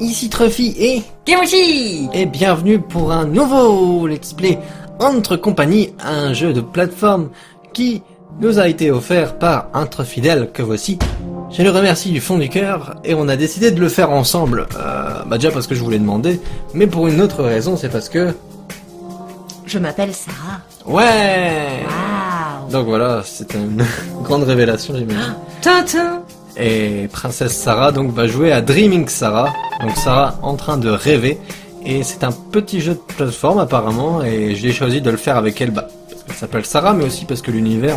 Ici Truffy et... Kimushi Et bienvenue pour un nouveau Let's Play entre compagnie, un jeu de plateforme qui nous a été offert par un fidèle que voici. Je le remercie du fond du cœur et on a décidé de le faire ensemble. Euh, bah déjà parce que je voulais demander, mais pour une autre raison, c'est parce que... Je m'appelle Sarah. Ouais Waouh Donc voilà, c'est une grande révélation j'imagine. Tintin Et Princesse Sarah donc va jouer à Dreaming Sarah. Donc Sarah en train de rêver. Et c'est un petit jeu de plateforme apparemment. Et j'ai choisi de le faire avec elle. Bah, qu'elle s'appelle Sarah, mais aussi parce que l'univers,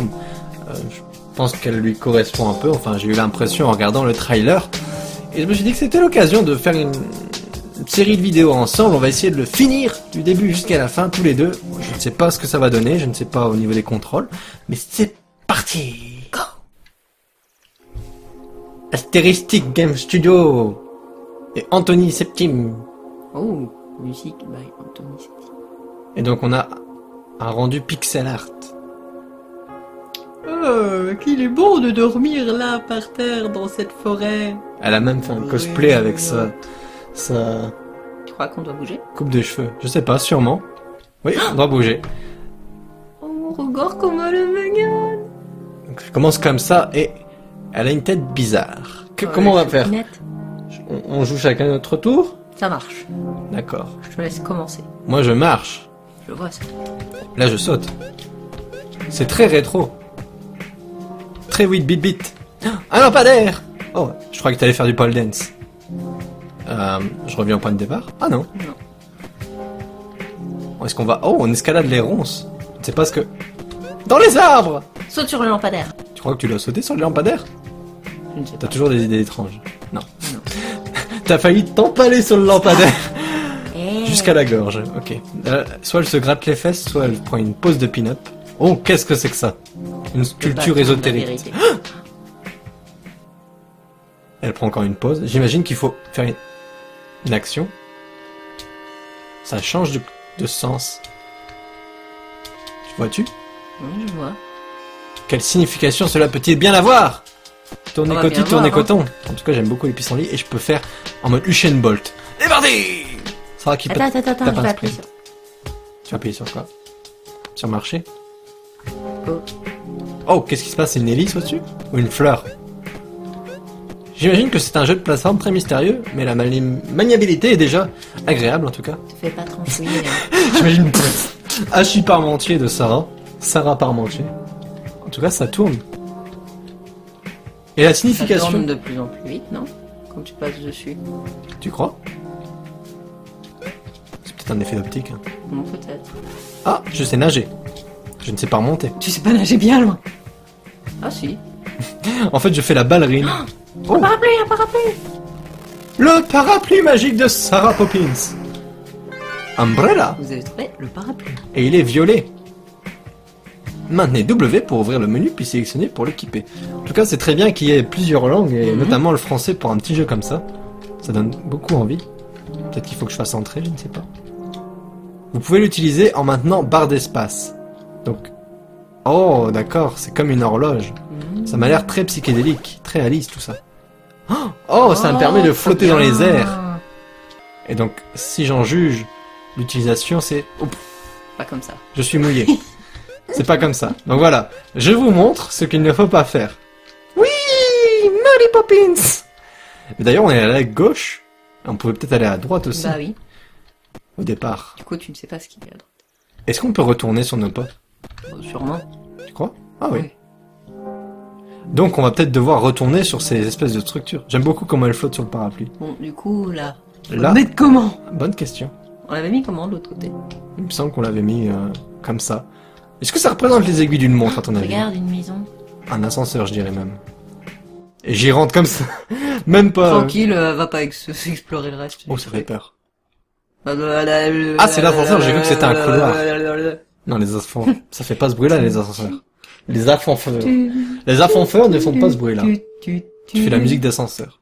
euh, je pense qu'elle lui correspond un peu. Enfin, j'ai eu l'impression en regardant le trailer. Et je me suis dit que c'était l'occasion de faire une, une série de vidéos ensemble. On va essayer de le finir du début jusqu'à la fin, tous les deux. Je ne sais pas ce que ça va donner. Je ne sais pas au niveau des contrôles. Mais c'est parti Go Astéristique Game Studio et Anthony Septime. Oh, musique by Anthony Setti. Et donc on a un rendu pixel art. Oh, qu'il est bon de dormir là par terre dans cette forêt. Elle a même fait un cosplay avec sa, sa Tu crois qu'on doit bouger? coupe de cheveux. Je sais pas, sûrement. Oui, on doit bouger. Oh, regarde comme elle mignonne. Donc je commence comme ça et elle a une tête bizarre. Que- comment on va faire on, on joue chacun notre tour Ça marche. D'accord. Je te laisse commencer. Moi je marche. Je vois ça. Là je saute. C'est très rétro. Très 8 bit bit. Un lampadaire Oh, je crois que t'allais faire du pole dance. Euh, je reviens au point de départ. Ah non. Non. Est-ce qu'on va... Oh, on escalade les ronces. Je ne sais pas ce que... Dans les arbres Saute sur le lampadaire. Tu crois que tu dois sauter sur le lampadaire? T'as toujours des idées étranges. Non. Non. T'as failli t'empaler sur le lampadaire Eh. jusqu'à la gorge. Ok. Euh, soit elle se gratte les fesses, soit elle prend une pause de pin-up. Oh, qu'est-ce que c'est que ça? Une sculpture ésotérique. Elle prend encore une pause. J'imagine qu'il faut faire une, une action. Ça change de, de sens. Tu vois-tu? Oui, je vois. Quelle signification cela peut-il bien avoir? Tourner On va cotis, bien tourner voir, hein. coton. En tout cas, j'aime beaucoup les pissenlits et je peux faire en mode Usain Bolt. Et parti Sarah qui peut... Attends, attends, attends, je un vais appuyer sur. Tu vas appuyer sur quoi Sur marcher Oh. Oh, qu'est-ce qui se passe? C'est une hélice au-dessus? Ou une fleur? J'imagine que c'est un jeu de plateforme très mystérieux, mais la mani- maniabilité est déjà agréable en tout cas. Te fais pas tranchouiller. hein. J'imagine Hachi Parmentier de Sarah. Sarah Parmentier. En tout cas, ça tourne. Et la Ça signification tourne de plus en plus vite, non Quand tu passes dessus. Tu crois C'est peut-être un effet d'optique. hein. Non, peut-être. Ah, je sais nager. Je ne sais pas remonter. Tu sais pas nager bien loin. Ah si. En fait, je fais la ballerine. Oh, Un parapluie, un parapluie le parapluie magique de Sarah Poppins. Umbrella. Vous avez trouvé le parapluie. Et il est violet. Maintenez W pour ouvrir le menu puis sélectionner pour l'équiper. En tout cas, c'est très bien qu'il y ait plusieurs langues et Mhm. notamment le français pour un petit jeu comme ça. Ça donne beaucoup envie. Peut-être qu'il faut que je fasse entrer, je ne sais pas. Vous pouvez l'utiliser en maintenant barre d'espace. Donc, oh, d'accord, c'est comme une horloge. Mhm. Ça m'a l'air très psychédélique, très Alice tout ça. Oh, ça me permet de Oh, flotter dans les airs. Et donc, si j'en juge, l'utilisation c'est... Oups, Pas comme ça. je suis mouillé. c'est pas comme ça. Donc voilà, je vous montre ce qu'il ne faut pas faire. Oui Mary Poppins Mais D'ailleurs, on est allé à gauche. On pouvait peut-être aller à droite aussi, Bah oui. au départ. Du coup, tu ne sais pas ce qu'il y a à droite. Est-ce qu'on peut retourner sur nos pas? Oh, Sûrement. Tu crois? Ah oui. Oui. Donc on va peut-être devoir retourner sur ces espèces de structures. J'aime beaucoup comment elle flotte sur le parapluie. Bon, du coup, là. Là, comment? Bonne question. On l'avait mis comment de l'autre côté? Il me semble qu'on l'avait mis euh, comme ça. Est-ce que ça représente les aiguilles d'une montre à ton avis Regarde une maison. Un ascenseur, je dirais même. Et j'y rentre comme ça. même pas. euh. Tranquille, euh, va pas ex- explorer le reste. Oh, ça fait peur. Ah, Ah, c'est l'ascenseur, j'ai cru que c'était un couloir. Non, les ascenseurs, ça fait pas ce bruit-là, les ascenseurs. Les ascenseurs. Les ascenseurs ne font pas ce bruit-là. Tu fais la musique d'ascenseur.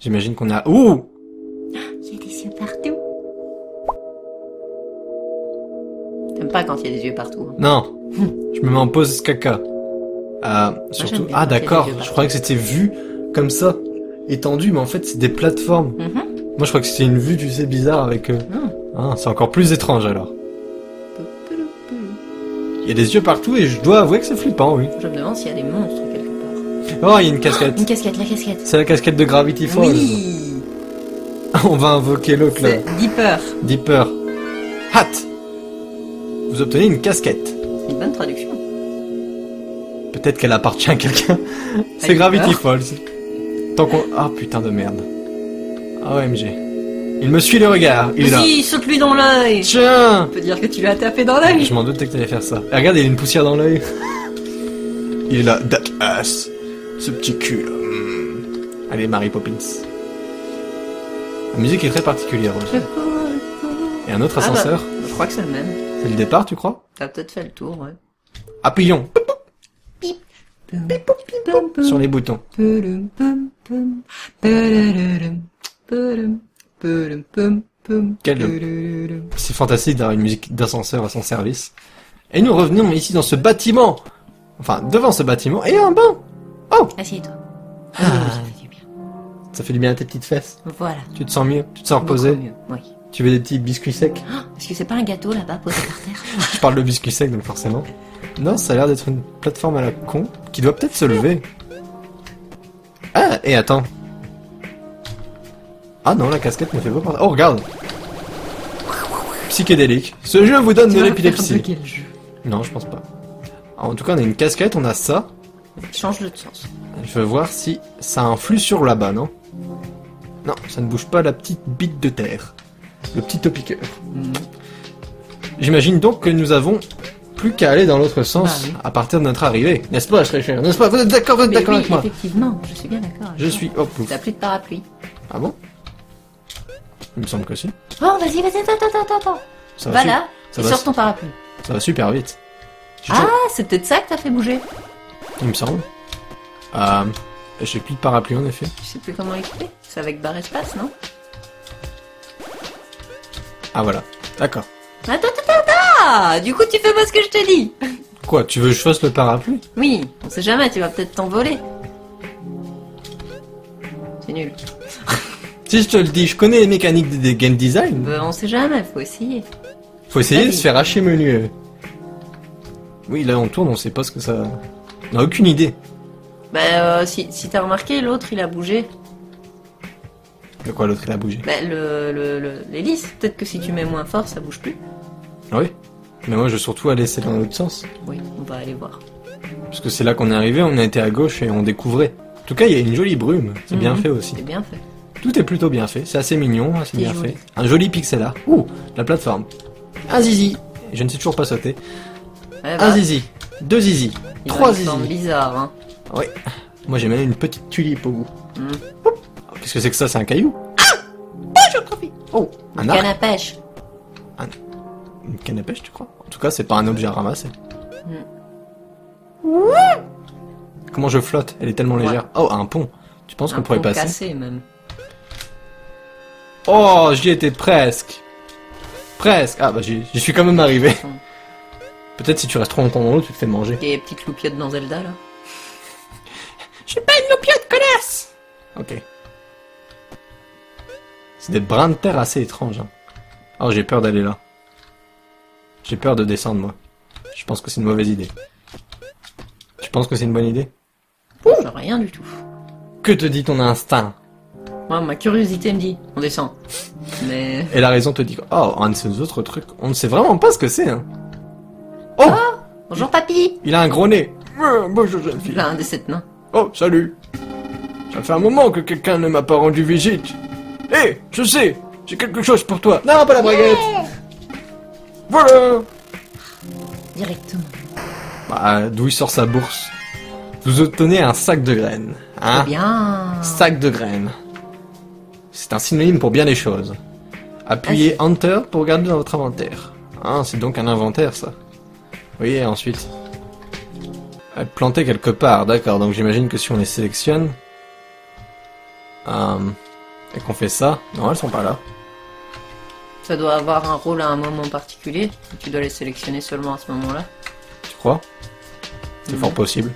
J'imagine qu'on a... Ouh Il y a des partout. Pas quand il y a des yeux partout. hein. Non. Je me mets en pause caca. Euh, surtout... Ah d'accord, je croyais que c'était vu comme ça. étendues, mais en fait c'est des plateformes. Mhm. Moi je crois que c'était une vue, tu sais, bizarre avec... euh, Non. ah, c'est encore plus étrange alors. Il y a des yeux partout et je dois avouer que c'est flippant, oui. Je me demande s'il y a des monstres quelque Oh, il y a une casquette. Une casquette, la casquette. C'est la casquette de Gravity Falls. Oui On va invoquer l'autre là. Deeper. Deeper. Hat. Vous obtenez une casquette. C'est une bonne traduction. Peut-être qu'elle appartient à quelqu'un. C'est. Gravity Falls. Tant qu'on... Ah putain de merde. OMG. Il me suit le regard. Il est là. Vas-y, saute-lui dans l'œil Tiens On peut dire que tu l'as tapé dans l'œil. Je m'en doutais que t'allais faire ça. Et regarde, il a une poussière dans l'œil. Il est là. That ass. Ce petit cul là. Hmm. Allez, Mary Poppins. La musique est très particulière aussi. Et un autre Ah bah. ascenseur. Je crois que c'est le même. C'est le départ, tu crois? T'as peut-être fait le tour, ouais. Appuyons sur les boutons. Quel- C'est fantastique d'avoir une musique d'ascenseur à son service. Et nous revenons ici dans ce bâtiment. Enfin, devant ce bâtiment. Et un bain Assieds-toi. Ah. ça fait du bien. Ça fait du bien à tes petites fesses. Voilà. Tu te sens mieux Tu te sens reposé Oui. Tu veux des petits biscuits secs Est-ce que c'est pas un gâteau là-bas posé par terre Je parle de biscuits secs, donc forcément. Non, ça a l'air d'être une plateforme à la con, qui doit peut-être se lever. Ah, et attends. Ah non, la casquette ne fait pas penser. Oh, regarde Psychédélique. Ce jeu vous donne de l'épilepsie. quel jeu? Non, je pense pas. En tout cas, on a une casquette, on a ça. Change de sens. Je veux voir si ça influe sur là-bas, non? Non, ça ne bouge pas la petite bite de terre. Le petit topiqueur. Mhm. J'imagine donc que nous avons plus qu'à aller dans l'autre sens Bah oui. à partir de notre arrivée. N'est-ce pas, très cher? N'est-ce pas? Vous êtes d'accord, vous êtes d'accord oui, avec moi? effectivement, je suis bien d'accord. Je toi. suis... Oh. T'as plus de parapluie. Ah bon? Il me semble que si. Oh, vas-y, vas-y, attends, attends, attends, attends. Ça va, là, ça et va sors ton parapluie. ça va super vite. Ah, toujours- c'est peut-être ça que t'as fait bouger. Il me semble. Euh... J'ai plus de parapluie en effet. Je sais plus comment expliquer. C'est avec barre espace, non? Ah voilà. D'accord. Attends, attends, attends Du coup, tu fais pas ce que je te dis. Quoi, tu veux que je fasse le parapluie? Oui, on sait jamais, tu vas peut-être t'envoler. C'est nul. Si je te le dis, je connais les mécaniques des- game design. Euh, on sait jamais, faut essayer. Faut essayer de se faire hacher menu. Oui, là on tourne, on sait pas ce que ça... On a aucune idée. Bah, euh, si, si t'as remarqué, l'autre il a bougé. De quoi l'autre il a bougé. Bah, le, le, le- l'hélice, peut-être que si tu mets moins fort, ça bouge plus. Ah oui. Mais moi je veux surtout aller essayer dans l'autre sens. Oui, on va aller voir. Parce que c'est là qu'on est arrivé, on a été à gauche et on découvrait. En tout cas, il y a une jolie brume. C'est bien Mhm. fait aussi. C'est bien fait. Tout est plutôt bien fait. C'est assez mignon, assez C'est bien joli. fait. Un joli pixel art. Ouh, la plateforme. Un zizi. Je ne sais toujours pas sauter. Ouais, Un va. zizi. Deux zizi. Il Trois zizi. bizarre, hein. Oui. Moi j'ai même une petite tulipe au bout. Mhm. Qu'est-ce que c'est que ça C'est un caillou Oh, un arc Canne à pêche. Une canne à pêche, tu crois? En tout cas, c'est pas un objet à ramasser. Hmm. Comment je flotte? Elle est tellement Ouais. légère. Oh, un pont. Tu penses Un qu'on pourrait passer? cassé, même. Oh, j'y étais presque. Presque. Ah bah j'y j'y suis quand même arrivé. Peut-être si tu restes trop longtemps dans l'eau, tu te fais manger. Des petites loupiottes dans Zelda, là. Je suis pas une loupiote, connasse Ok. C'est des brins de terre assez étranges. hein. Oh, j'ai peur d'aller là. J'ai peur de descendre, moi. Je pense que c'est une mauvaise idée. Tu penses que c'est une bonne idée? Rien du tout. Que te dit ton instinct? Moi, ma curiosité me dit, on descend. Mais... Et la raison te dit Oh, un de ces autres trucs, on ne sait vraiment pas ce que c'est. Hein. Oh Bonjour, papy Il a un gros nez Euh, Bonjour, jeune fille. Là, un des sept nains. Oh, salut Ça fait un moment que quelqu'un ne m'a pas rendu visite. Hé, je sais J'ai quelque chose pour toi. Non, pas la braguette Voilà Directement. Bah, d'où il sort sa bourse? Vous obtenez un sac de graines. Hein? Eh bien... Sac de graines. C'est un synonyme pour bien des choses. Appuyez Enter pour regarder dans votre inventaire. Hein, c'est donc un inventaire, ça. Oui, et ensuite. Euh, Planté quelque part, d'accord. Donc j'imagine que si on les sélectionne... euh, et qu'on fait ça... Non, elles sont pas là. Ça doit avoir un rôle à un moment particulier. Tu dois les sélectionner seulement à ce moment-là. Tu crois? C'est Mhm. fort possible.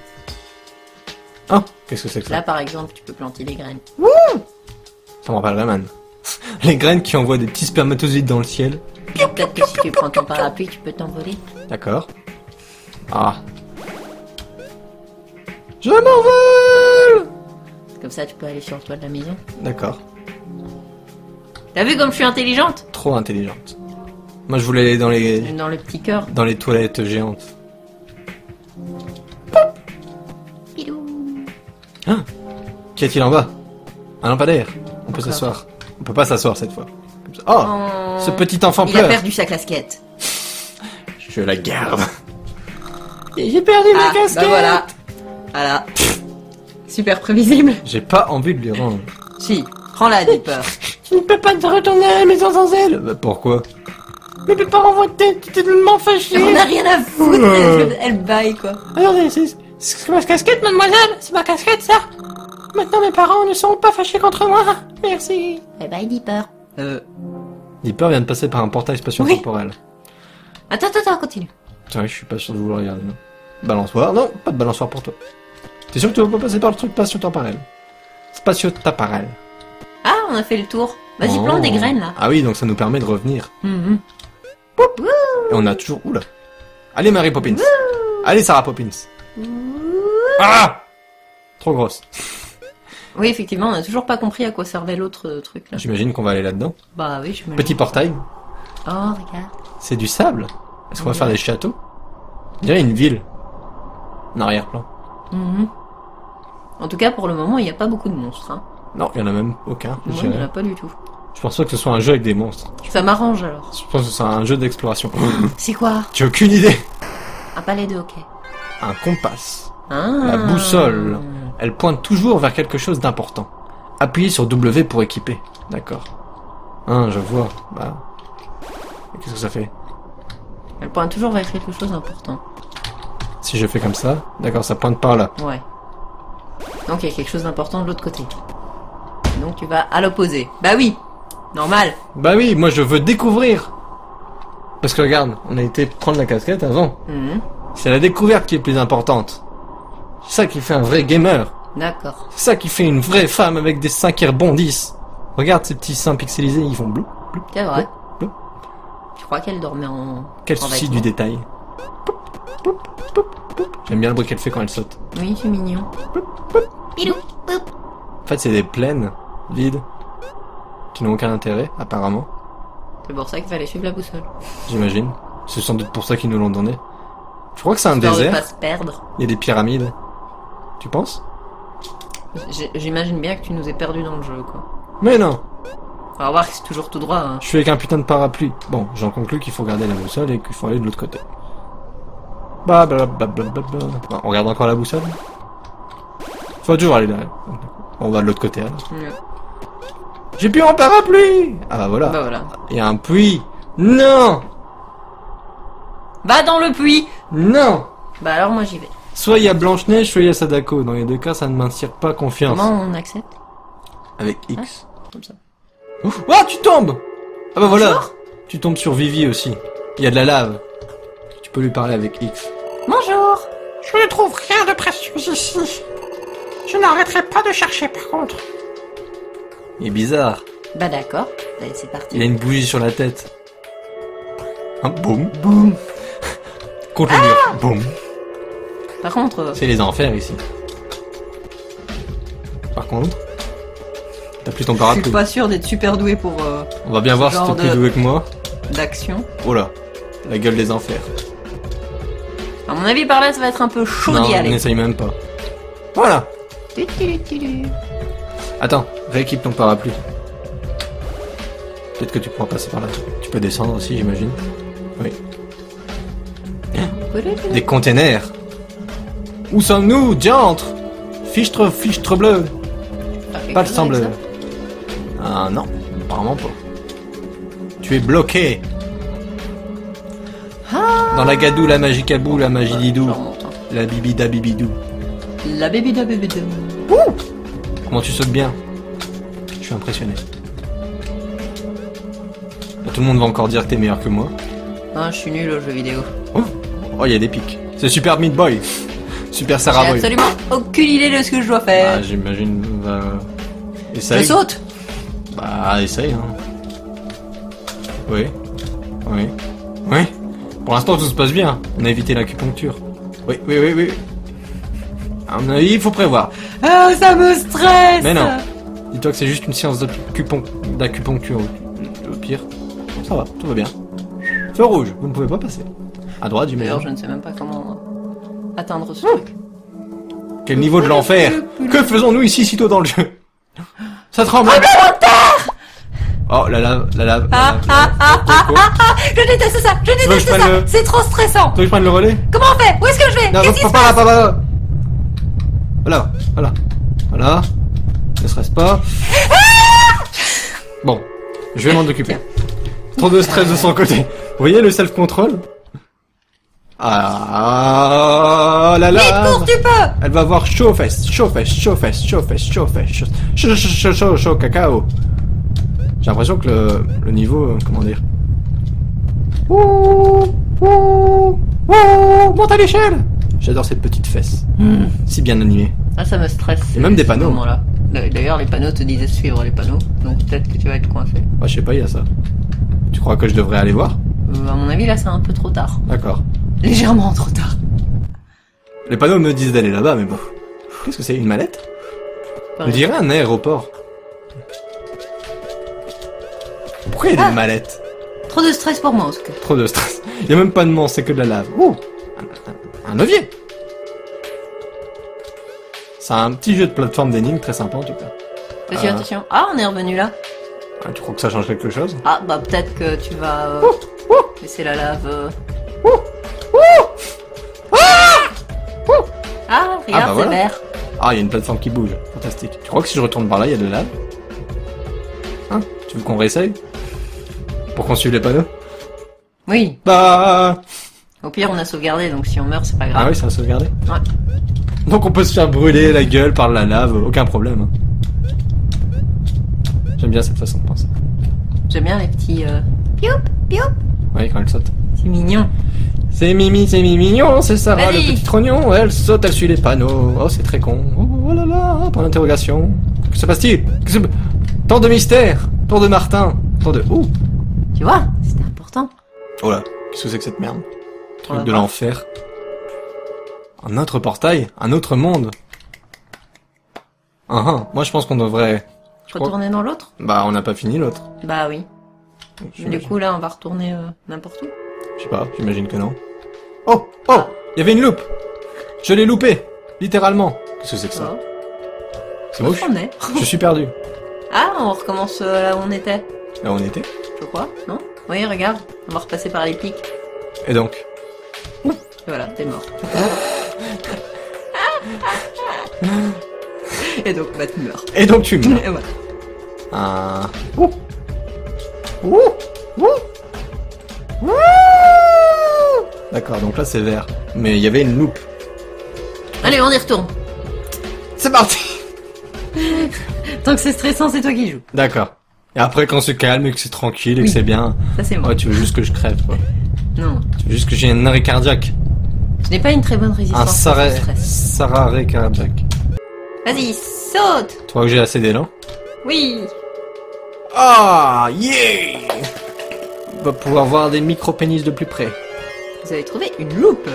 Ah, qu'est-ce que c'est que ça? Là, par exemple, tu peux planter les graines. Ça me rappelle Rayman. Les graines qui envoient des petits spermatozoïdes dans le ciel. Peut-être que si tu prends ton parapluie, tu peux t'envoler. D'accord. Ah. Je m'envole Comme ça, tu peux aller sur le toit de la maison. D'accord. T'as vu comme je suis intelligente? Trop intelligente. Moi, je voulais aller dans les, Dans le petit cœur. dans les toilettes géantes. Pilou. Qu'y a-t-il en bas? Un lampadaire. On peut s'asseoir. On peut pas s'asseoir cette fois. Comme ça. Oh, Oh. Ce petit enfant Il a pleure. perdu sa casquette. Je la garde. J'ai perdu Ah, bah voilà. Voilà. Super prévisible. J'ai pas envie de lui rendre. Si, prends-la, Dipper. Tu ne peux pas te retourner à la maison sans elle Bah pourquoi? Mais mes parents vont être tellement fâchés On a rien à foutre. Elle, elle baille, quoi. Regardez, c'est c'est ma casquette, mademoiselle C'est ma casquette, ça Maintenant, mes parents ne seront pas fâchés contre moi Merci Bye bye, Dipper. Euh. Dipper vient de passer par un portail spatio-temporel. Attends, attends, attends, continue. Que je suis pas sûr de vouloir regarder. non. Balançoire Non, pas de balançoire pour toi. T'es sûr que tu vas pas passer par le truc spatio-temporel? Spatio-temporel. Ah, on a fait le tour. Vas-y, Oh. plante des graines, là. Ah oui, donc ça nous permet de revenir. Mhm. Et on a toujours... Oula Allez, Mary Poppins Allez, Sarah Poppins Ah Trop grosse. Oui, effectivement, on a toujours pas compris à quoi servait l'autre euh, truc, là. J'imagine qu'on va aller là-dedans. Bah oui, je me Petit portail. Oh, regarde. C'est du sable Est-ce qu'on va faire des châteaux? On dirait une ville. En arrière-plan. Mhm. En tout cas, pour le moment, il n'y a pas beaucoup de monstres. Hein. Non, il y en a même aucun. je Non, il n'y en a pas du tout. Je pense pas que ce soit un jeu avec des monstres. Ça m'arrange alors. Je pense que c'est un jeu d'exploration. C'est quoi? J'ai aucune idée. Un palais de hockey. Un compas. Ah. La boussole. Elle pointe toujours vers quelque chose d'important. Appuyez sur W pour équiper. D'accord. Hein, je vois. Bah. Et Qu'est-ce que ça fait? Elle pointe toujours vers quelque chose d'important. Si je fais comme ça, d'accord, ça pointe par là. Ouais. Donc il y a quelque chose d'important de l'autre côté. Donc tu vas à l'opposé. Bah oui. Normal. Bah oui, moi je veux découvrir. Parce que regarde, on a été prendre la casquette avant. Mhm. C'est la découverte qui est plus importante. C'est ça qui fait un vrai gamer. D'accord. C'est ça qui fait une vraie femme avec des seins qui rebondissent. Regarde ces petits seins pixelisés, ils font blou. blou. C'est vrai. Blou. Je crois qu'elle dormait en. Quel en souci vêtements. du détail. J'aime bien le bruit qu'elle fait quand elle saute. Oui, c'est mignon. Pilou. En fait, c'est des plaines vides qui n'ont aucun intérêt, apparemment. C'est pour ça qu'il fallait suivre la boussole. J'imagine. C'est sans doute pour ça qu'ils nous l'ont donné. Je crois que c'est un Histoire de désert. pas se perdre. Il y a des pyramides. Tu penses? J'imagine bien que tu nous aies perdus dans le jeu, quoi. Mais non On va voir que c'est toujours tout droit. Hein. Je suis avec un putain de parapluie. Bon, j'en conclus qu'il faut garder la boussole et qu'il faut aller de l'autre côté. Bah, bah, bah, bah, bah, bah. On regarde encore la boussole Faut toujours aller là. On va de l'autre côté alors. Ouais. J'ai plus un parapluie Ah bah voilà. Bah voilà. Il y a un puits. Non Va dans le puits Non Bah alors moi j'y vais. Soit il y a Blanche-Neige, soit il y a Sadako. Dans les deux cas, ça ne m'inspire pas confiance. Comment on accepte? Avec X. Comme ça. Ouf. Oh, tu tombes Ah bah voilà Tu tombes sur Vivi aussi. Il y a de la lave. Tu peux lui parler avec X. Je ne trouve rien de précieux ici. Je n'arrêterai pas de chercher par contre. Il est bizarre. Bah d'accord. Allez, c'est parti. Il a une bougie sur la tête. Un boum. Boum. Contre le mur. Boum. Par contre, euh, C'est les enfers ici. Par contre, t'as plus ton je suis parapluie. pas sûr d'être super doué pour euh, On va bien voir si genre t'es plus de- doué que moi. d'action. Oh là. La gueule des enfers. À mon avis par là ça va être un peu chaud d'y aller. n'essaye même pas. Voilà. Attends, rééquipe ton parapluie. Peut-être que tu pourras passer par là. Tu peux descendre aussi, j'imagine. Oui. Des containers. Où sommes-nous, diantre? Fichtre, fichtre bleu. Pas de sang bleu. Ah non, apparemment pas. Tu es bloqué. Dans la gadou, la magicabou, la magididou, Je remonte, hein. la bibida bibidou. La baby da baby da. Comment tu sautes bien? Je suis impressionné. Là, tout le monde va encore dire que t'es meilleur que moi. Ah, je suis nul aux jeux vidéo. Oh, oh, il y a des pics. C'est Super Meat Boy. Super Sarah Boy. absolument aucune idée de ce que je dois Ah, faire. j'imagine. va- Essaye. Je saute Bah, essaye, hein. Oui. Oui. Oui. Pour l'instant, tout se passe bien. On a évité l'acupuncture. Oui, oui, oui, oui. À mon avis, il faut prévoir. Ah, ça me stresse Mais non. Dis-toi que c'est juste une séance d'acupon- d'acupuncture. au- pire. Ça va, tout va bien. Feu rouge, vous ne pouvez pas passer. À droite, D'ailleurs, j'imagine. je ne sais même pas comment atteindre ce truc. Quel niveau de l'enfer Que faisons-nous ici si tôt dans le jeu? Ça tremble Oh, la lave, la lave. la Ah, lave, ah, la lave. Quoi, quoi Ah, je déteste ça Je déteste ça le- C'est trop stressant Tu veux que je prenne le relais Comment on fait Où est-ce que je vais Non, pas pas là. Voilà, voilà, voilà. Ne stresse pas. Bon, je vais m'en occuper. Trop de stress de son côté. Vous voyez le self-control Ah là Vite, là cours, tu peux Elle va avoir chaud fesses, chaud fesses, chaud fesses, chaud fesses, chaud fesses, chaud, chaud, chaud, chaud, cacao. J'ai l'impression que le, le niveau, euh, comment dire Ouh, ouh, ouh, monte à l'échelle J'adore cette petite fesse, si bien animée. Ah, ça me stresse. Et même des panneaux. moment-là. D'ailleurs, les panneaux te disaient de suivre les panneaux, donc peut-être que tu vas être coincé. Ah, je sais pas, il y a ça. Tu crois que je devrais aller voir? Euh, à mon avis, là, c'est un peu trop tard. D'accord. Légèrement trop tard. Les panneaux me disent d'aller là-bas, mais bon. Qu'est-ce que c'est Une mallette? On dirait un aéroport. Pourquoi il y a des Ah. mallettes Trop de stress pour moi, en tout cas. Trop de stress. Il y a même pas de monstre, c'est que de la lave. Ouh un, un- un levier C'est un petit jeu de plateforme d'énigmes très sympa en tout cas. Attention, Ah. attention. Ah, on est revenu là. Ah, tu crois que ça change quelque chose? Ah, bah peut-être que tu vas euh, laisser la lave. euh. Ah, regarde, bah c'est voilà. vert. Ah, il y a une plateforme qui bouge. Fantastique. Tu crois que si je retourne par là, il y a de la lave? Hein? Tu veux qu'on réessaye? Pour qu'on suive les panneaux Oui. Bah Au pire, on a sauvegardé, donc si on meurt, c'est pas grave. Ah oui, ça a sauvegardé Ouais. Donc on peut se faire brûler la gueule par la lave, aucun problème. J'aime bien cette façon de penser. J'aime bien les petits. Euh... Pioup, pioup. Oui, quand elle saute. C'est mignon. C'est Mimi, c'est Mimi mignon, c'est Sarah le petit trognon. Elle saute, elle suit les panneaux. Oh, c'est très con. Oh, oh là là, point d'interrogation. Que se passe-t-il? Tant de mystère, tant de Martin, tant de... Oh Tu vois, c'était important. Oh là, qu'est-ce que c'est que cette merde? Truc de l'enfer. Un autre portail Un autre monde Ah ah, moi je pense qu'on devrait... je crois- Retourner dans l'autre? Bah, on n'a pas fini l'autre. Bah oui. Mais du coup, là, on va retourner euh, n'importe où. Je sais pas, j'imagine que non. Oh Oh Il y avait une loupe Je l'ai loupé Littéralement Qu'est-ce que c'est que ça? Oh. C'est moche On est. Je suis perdu. Ah, on recommence euh, là où on était. Là où on était. Je crois, non Oui, regarde. On va repasser par les pics. Et donc Et voilà, t'es mort. Et donc, bah, tu meurs. Et donc tu meurs. Et voilà. Un... Ouh. Ouh. Ouh. Ouh. D'accord, donc là c'est vert. Mais il y avait une loupe. Allez, on y retourne. C'est parti Tant que c'est stressant, c'est toi qui joues. D'accord. Et après quand c'est calme et que c'est tranquille et que c'est bien... Ça, c'est moi. Ouais, tu veux juste que je crève, quoi. Non. Tu veux juste que j'ai un arrêt cardiaque. Je n'ai pas une très bonne Un résistance stress. Sarah arrêt cardiaque. Vas-y, saute Tu crois que j'ai assez d'élan Oui Ah, yeah On va pouvoir voir des micro-pénis de plus près. Vous avez trouvé une loupe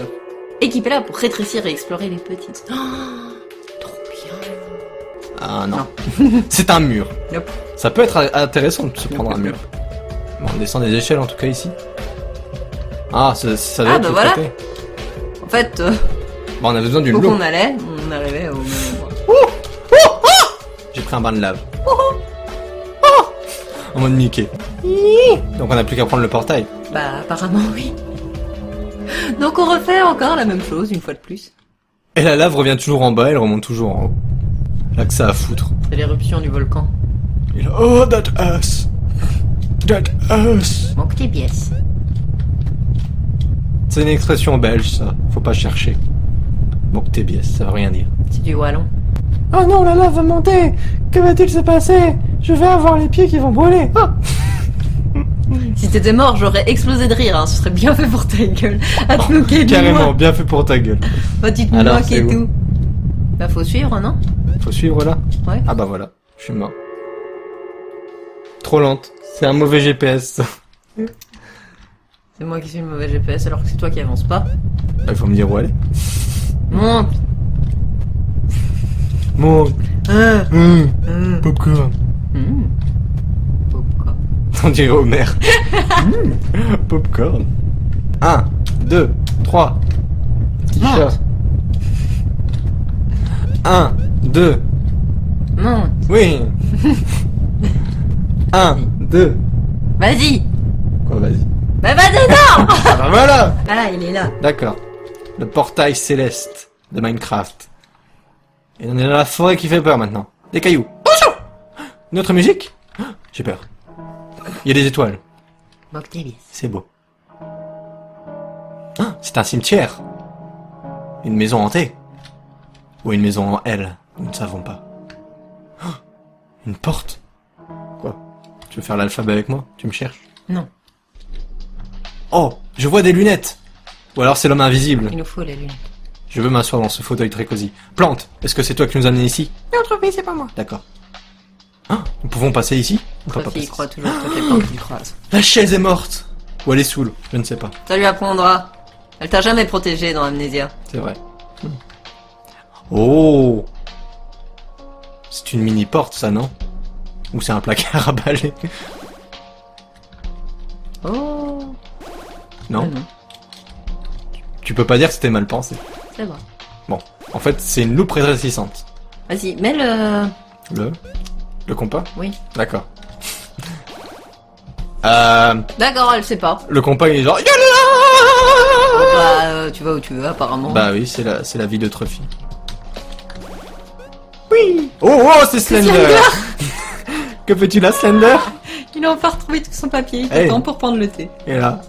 Équipée là pour rétrécir et explorer les petites. Oh, Ah non. C'est un mur. Ça peut être intéressant de se prendre un mur. Bon, on descend des échelles en tout cas ici. Ah, ça, ça doit Ah, être bah voilà. côté. En fait, euh, Bon, on a besoin d'une qu'on allait, on arrivait au même endroit. J'ai pris un bain de lave. En mode Mickey. Donc on n'a plus qu'à prendre le portail. Bah, apparemment, oui. Donc on refait encore la même chose, une fois de plus. Et la lave revient toujours en bas, elle remonte toujours en haut. Là que ça à foutre. C'est l'éruption du volcan. Oh, that ass. That ass. Manque tes pièces. C'est une expression belge, ça. Faut pas chercher. Bon, t'es biais, ça veut rien dire. C'est du wallon. Oh non, la lave va monter Que va-t-il se passer? Je vais avoir les pieds qui vont brûler Ah Si t'étais mort, j'aurais explosé de rire, hein. ce serait bien fait pour ta gueule. À te moquer de Carrément, moi. bien fait pour ta gueule. Bah, tu te moques et où tout. Bah, faut suivre, non? Faut suivre là Ouais. Ah bah voilà, je suis mort. Trop lente. C'est un mauvais GPS. C'est moi qui suis le mauvais GPS alors que c'est toi qui avance pas. Bah, Il faut me dire où aller. Monte Mon. Hein Hum, Hum. popcorn. Hum. Popcorn. On dirait Homer. Hum, popcorn. 1, 2, 3. Monte 1, 2, Monte oui. 1, 2. Vas-y Quoi, vas-y. Bah va dedans Ah bah voilà Ah il est là. D'accord. Le portail céleste de Minecraft. Et on est dans la forêt qui fait peur maintenant. Des cailloux. Bonjour Une autre musique J'ai peur. Il y a des étoiles. C'est beau. Ah, c'est un cimetière. Une maison hantée. Ou une maison en L. Nous ne savons pas. Ah, Une porte? Quoi? Tu veux faire l'alphabet avec moi? Tu me cherches? Non, Oh, je vois des lunettes. Ou alors c'est l'homme invisible. il nous faut les lunettes. Je veux m'asseoir dans ce fauteuil très cosy. Plante, est-ce que c'est toi qui nous as amenés ici Notre fille, c'est pas moi. D'accord. Ah, nous pouvons passer ici? On peut pas passer. crois toujours toutes les portes qu'il croise. La chaise est morte Ou elle est saoule, je ne sais pas. Ça lui apprendra. Elle t'a jamais protégé dans Amnésia. C'est vrai. Oh C'est une mini porte ça, non? Ou c'est un placard à balai? Oh Non Ah non, Tu peux pas dire que c'était mal pensé. c'est vrai. Bon, en fait, c'est une loupe rétrécissante. Vas-y, mets le... Le Le compas? Oui. D'accord. euh, D'accord, elle sait pas. le compas il est genre... Oh, bah, euh, tu vas où tu veux, apparemment. Bah oui, c'est la, c'est la vie de Truffy. Oui Oh, oh, c'est Slender, Slender Que fais-tu là, Slender Il a enfin retrouvé tout son papier. Il Hey. temps pour prendre le thé. Et là,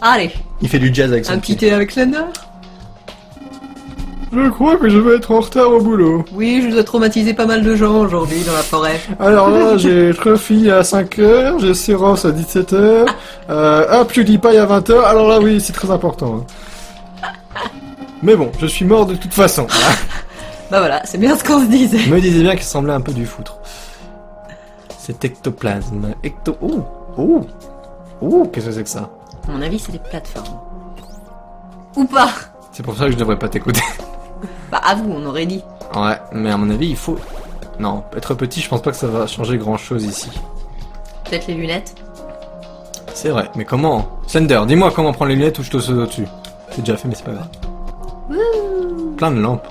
Allez, il fait du jazz avec son un petit thé avec Slender Je crois que je vais être en retard au boulot. Oui, je vous ai traumatisé pas mal de gens aujourd'hui dans la forêt. Alors là, j'ai Truffy à 5h, j'ai Séros à 17h, euh, hop, PewDiePie à 20h, alors là oui, c'est très important. Mais bon, je suis mort de toute façon. Bah voilà, c'est bien ce qu'on se disait. Me disais bien qu'il semblait un peu du foutre. C'est ectoplasme. Ecto... Oh Oh Oh, qu'est-ce que c'est que ça? À mon avis, c'est des plateformes. Ou pas C'est pour ça que je devrais pas t'écouter. Bah, à vous, on aurait dit. Ouais, mais à mon avis, il faut... Non, être petit, je pense pas que ça va changer grand-chose ici. Peut-être les lunettes C'est vrai, mais comment? Slender, dis-moi comment prendre les lunettes ou je te saute au-dessus. C'est déjà fait, mais c'est pas grave. Plein de lampes.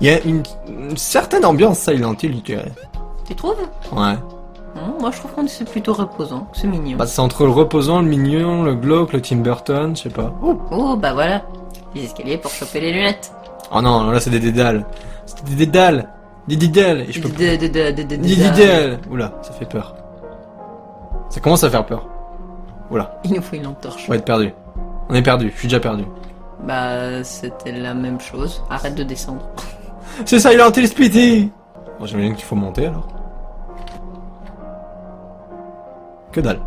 Il y a une, une certaine ambiance Silent Hill, je dirais. Tu trouves? Ouais. Non, Moi, je trouve que c'est plutôt reposant. C'est mignon. Bah, c'est entre le reposant, le mignon, le glauque, le Tim Burton, je sais pas. Oh, Oh, bah voilà. Les escaliers pour choper les lunettes. oh non, là c'est des dédales. C'est des dédales. Des dédales. Et je peux De, de, de, de, de, Des dédales. Oula, ça fait peur. Ça commence à faire peur. Oula, Il nous faut une lampe torche. on va être perdu. On est perdu, je suis déjà perdu. Bah, c'était la même chose. Arrête de descendre. C'est Silent Hill Spitty Bon, j'imagine qu'il faut monter alors. Que dalle.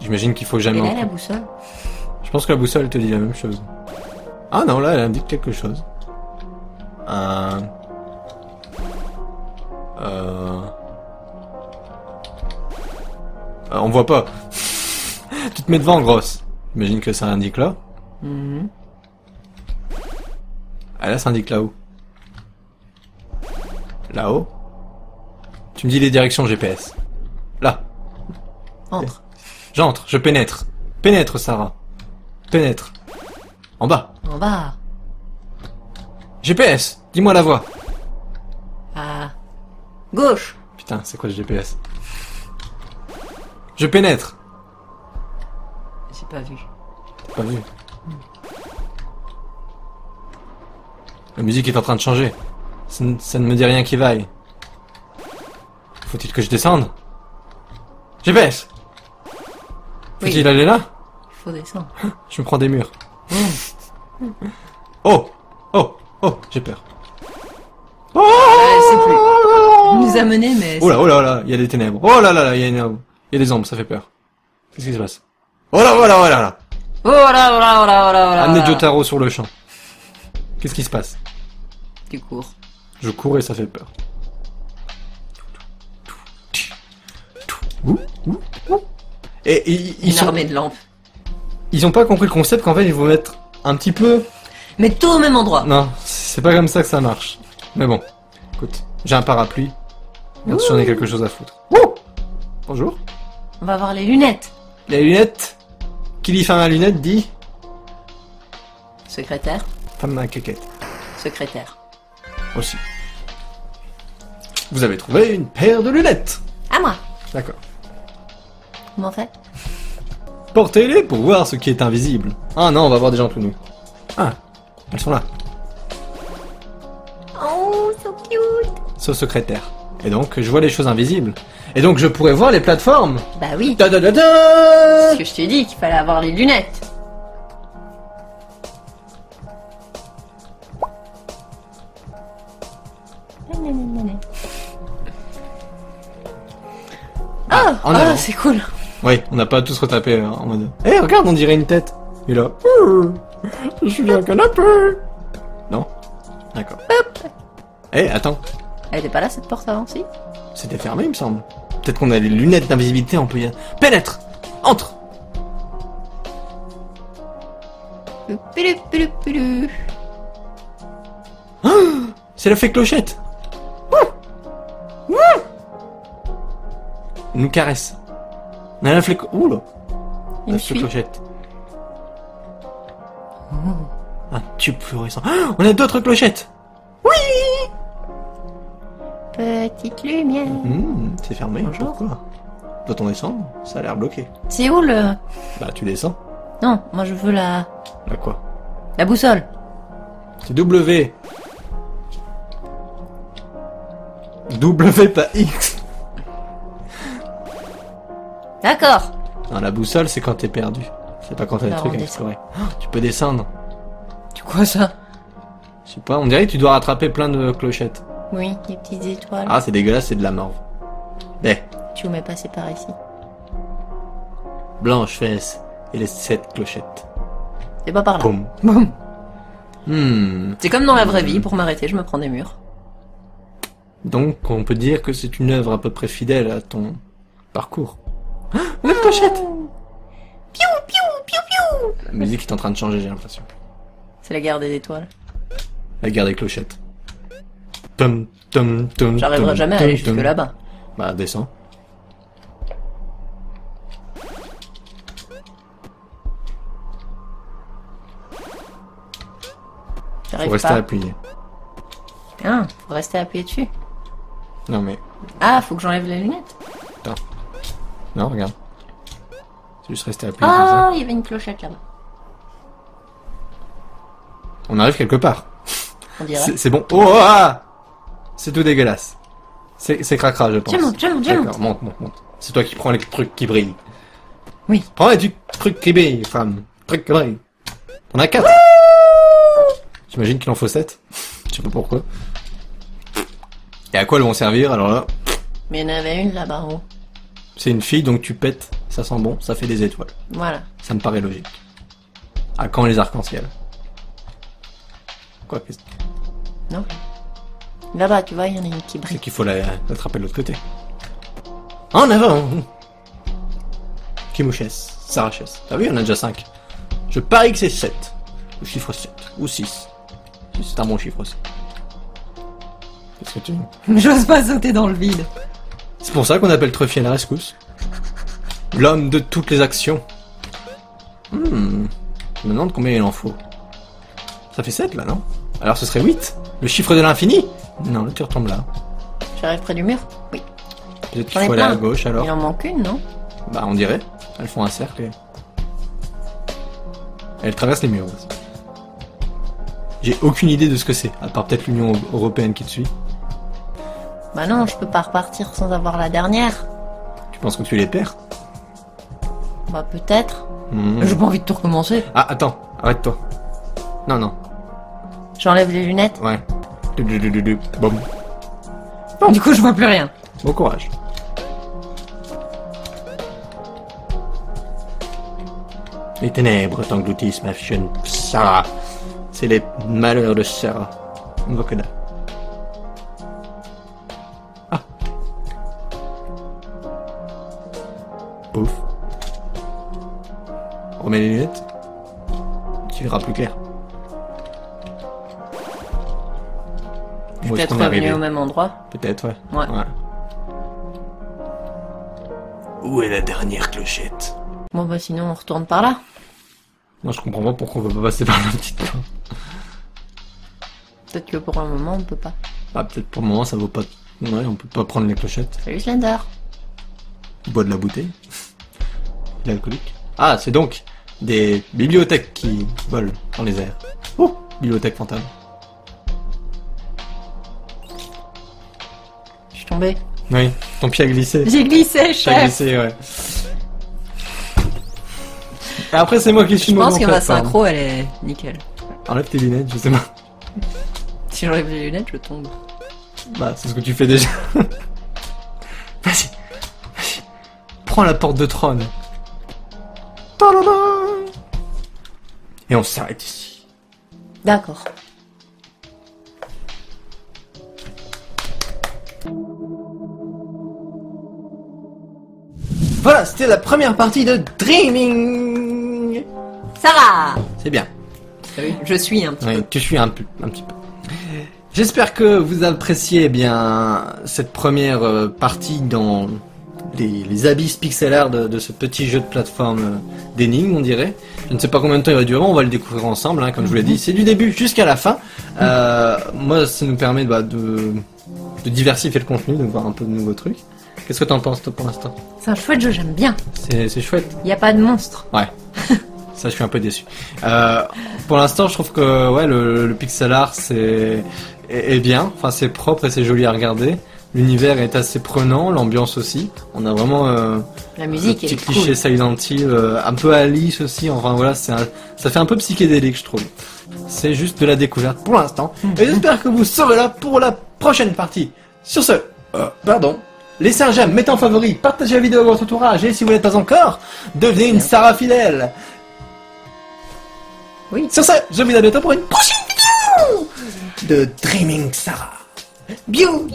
J'imagine qu'il faut jamais... Et là, la boussole Je pense que la boussole te dit la même chose. Ah non, là, elle indique quelque chose. Euh... Euh... Euh, on voit pas. tu te mets devant, grosse. J'imagine que ça indique là. Mhm. Ah là, ça indique là-haut. Là-haut Tu me dis les directions GPS. Là. Entre. J'entre, je pénètre. Pénètre, Sarah. Pénètre. En bas. En bas. GPS, dis-moi la voie. À gauche. Putain, c'est quoi le GPS Je pénètre. J'ai pas vu. Pas vu? La musique est en train de changer. Ça, ne- ça ne me dit rien qui vaille. Faut-il que je descende? GPS Oui. Faut-il aller là? Il faut descendre. Je me prends des murs. Oh Oh Oh J'ai peur. Oh Ouais, c'est plus. Il nous a menés, mais. Oh là, oh là, oh là, il y a des ténèbres. Oh là là là, il y a, une... il y a des ombres, ça fait peur. Qu'est-ce qui se passe? Oh là, oh là, oh là là Oh là, oh là, oh là, oh là, oh là. Amenez oh là. Jotaro sur le champ. Qu'est-ce qui se passe? Tu cours. Je cours et ça fait peur. Ouh, ouh, ouh. Et ils, ils Une sont, armée de lampes. ils ont pas compris le concept qu'en fait ils vont mettre un petit peu. Mais tout au même endroit. Non, c'est pas comme ça que ça marche. Mais bon, écoute, j'ai un parapluie. Regarde si j'en ai quelque chose à foutre. Ouh Bonjour. On va voir les lunettes. Les lunettes. Qui dit femme à lunettes dit Secrétaire. femme à quéquette Secrétaire. Aussi. Vous avez trouvé une paire de lunettes. À moi. D'accord. Comment on fait? Portez-les pour voir ce qui est invisible. Ah non, on va voir des gens tout nus. Ah, elles sont là. Oh, so cute. Ce secrétaire. Et donc, je vois les choses invisibles. Et donc, je pourrais voir les plateformes. Bah oui. Da da da da Parce que je t'ai dit qu'il fallait avoir les lunettes. On n'a pas tous retapé en mode. Eh, regarde, on dirait une tête. Et là. Je suis un canapé. Non D'accord. Eh, attends. Elle était pas là cette porte avant, si? C'était fermé, il me semble. Peut-être qu'on a les lunettes d'invisibilité, on peut y... Pénètre Entre. C'est la fée clochette nous caresse. On a la fée... Ouh là Il La me fée suit. clochette. Un tube fluorescent. Ah, on a d'autres clochettes Petite lumière. Hmm, C'est fermé, Bonjour. pourquoi? Doit-on descendre? Ça a l'air bloqué. C'est où le... Bah, tu descends. Non, moi je veux la... Là quoi? La boussole. C'est W. W pas X. D'accord. Non, la boussole, c'est quand t'es perdu. C'est pas quand t'as des Alors, trucs à explorer. Oh, tu peux descendre. Tu quoi ça? Je sais pas, on dirait que tu dois rattraper plein de clochettes. Oui, les petites étoiles. Ah, c'est dégueulasse, c'est de la morve. Eh, Tu vous mets passer par ici. blanche fesse et les sept clochettes. C'est pas par là. Poum. Boum. Hmm. C'est comme dans la vraie vie, pour m'arrêter, je me prends des murs. Donc, on peut dire que c'est une œuvre à peu près fidèle à ton parcours. Neuf clochettes Piou, piou, piou, piou La musique est en train de changer, j'ai l'impression. C'est la guerre des étoiles. La guerre des clochettes. Tum, tum, tum, J'arriverai jamais à aller jusque là-bas. Bah, descends. Faut rester pas. appuyé. Ah, faut rester appuyé dessus. Non, mais... Ah, faut que j'enlève les lunettes. Non, regarde. C'est juste rester appuyé ça. Oh, il y avait une clochette là-bas. On arrive quelque part. On dirait. C'est bon. Oh ah C'est tout dégueulasse. C'est cracra, je pense. Je monte, je monte, je monte, monte, monte. C'est toi qui prends les trucs qui brillent. Oui. Prends les trucs qui brillent, femme. Trucs qui brillent. T'en as quatre. J'imagine qu'il en faut sept. Je sais pas pourquoi. Et à quoi elles vont servir alors là? Mais il y en avait une là-bas en haut. C'est une fille donc tu pètes, ça sent bon, ça fait des étoiles. Voilà. Ça me paraît logique. À quand les arcs-en-ciel? Quoi qu'est-ce Non Là-bas, tu vois, il y en a une qui C'est brille. qu'il faut la- l'attraper de l'autre côté. En avant Kimouchès, Sarachès. Ah oui, on a déjà 5. Je parie que c'est 7. Le chiffre 7. Ou 6. C'est un bon chiffre aussi. Qu'est-ce que tu... J'ose pas sauter dans le vide. C'est pour ça qu'on appelle Truffier la rescousse. L'homme de toutes les actions. Hmm. Je me demande combien il en faut. Ça fait 7 là, non? Alors ce serait 8 Le chiffre de l'infini? Non, là tu retombes là. J'arrive près du mur? Oui. Peut-être qu'il faut aller à gauche alors. Il en manque une, non? Bah on dirait. Elles font un cercle et... Elles traversent les murs. J'ai aucune idée de ce que c'est, à part peut-être l'Union Européenne qui te suit. Bah non, je peux pas repartir sans avoir la dernière. Tu penses que tu les perds? Bah peut-être. Hmm. J'ai pas envie de tout recommencer. Ah attends, arrête-toi. Non, non, J'enlève les lunettes. ouais. Du, du, du. Bon. Du coup, je vois plus rien. Bon courage. Les ténèbres t'engloutissent, ma jeune Sarah. C'est les malheurs de Sarah. On Les lunettes. Tu verras plus clair. Peut-être arrivé au même endroit. Peut-être, ouais. Ouais. Où est la dernière clochette? Bon bah sinon on retourne par là. Moi, je comprends pas pourquoi on va pas passer par la petite porte. Peut-être que pour un moment on peut pas. Ah, peut-être pour le moment, ça vaut pas. Ouais, on peut pas prendre les clochettes. Salut Slender. Bois de la bouteille. L'alcoolique. Ah, c'est donc des bibliothèques qui volent dans les airs. Oh, bibliothèque fantôme. Je suis tombée. Oui, ton pied a glissé. J'ai glissé, T'as chef. glissé, ouais. Et après, c'est moi qui suis Je pense que ma synchro elle est nickel. Enlève tes lunettes, je sais pas. Si j'enlève les lunettes, je tombe. Bah, c'est ce que tu fais déjà. vas-y, vas-y. Prends la porte de trône. Et on s'arrête ici. D'accord. Voilà, c'était la première partie de Dreaming. Sarah C'est bien. Je suis un petit Oui, tu suis un, peu, un petit peu. J'espère que vous appréciez eh bien cette première euh, partie dans les, les abysses pixel art de, de ce petit jeu de plateforme euh, d'énigmes, on dirait. Je ne sais pas combien de temps il va durer, on va le découvrir ensemble, hein, comme je vous l'ai dit. C'est du début jusqu'à la fin. Euh, moi, ça nous permet bah, de, de diversifier le contenu, de voir un peu de nouveaux trucs. Qu'est-ce que t'en penses, toi, pour l'instant? C'est un chouette jeu, j'aime bien. C'est c'est chouette. Il n'y a pas de monstre. Ouais. Ça, je suis un peu déçu. Euh, pour l'instant, je trouve que ouais, le, le pixel art c'est est, est bien. Enfin, c'est propre et c'est joli à regarder. L'univers est assez prenant, l'ambiance aussi. On a vraiment euh, La le musique petit cliché cool. Silent Hill, euh, un peu Alice aussi. Enfin voilà, un- ça fait un peu psychédélique, je trouve. C'est juste de la découverte pour l'instant. Et j'espère que vous serez là pour la prochaine partie. Sur ce, euh, pardon. Laissez un j'aime, mettez en favori, partagez la vidéo à votre entourage et si vous n'êtes pas encore, devenez une Sarah fidèle. Oui. Sur ce, je vous dis à bientôt pour une prochaine vidéo de Dreaming Sarah. Biou